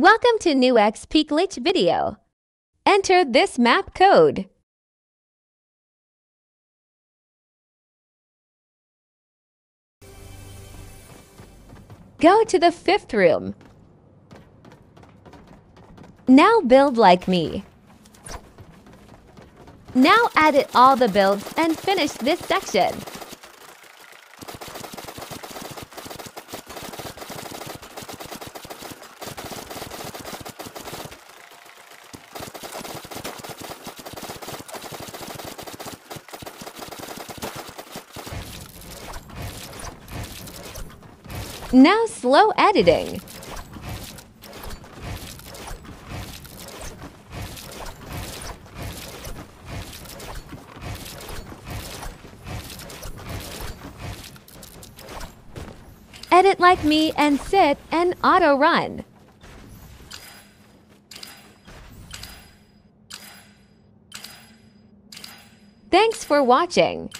Welcome to new XP Glitch video. Enter this map code. Go to the fifth room. Now build like me. Now edit all the builds and finish this section. Now slow editing. Edit like me and sit and auto run. Thanks for watching.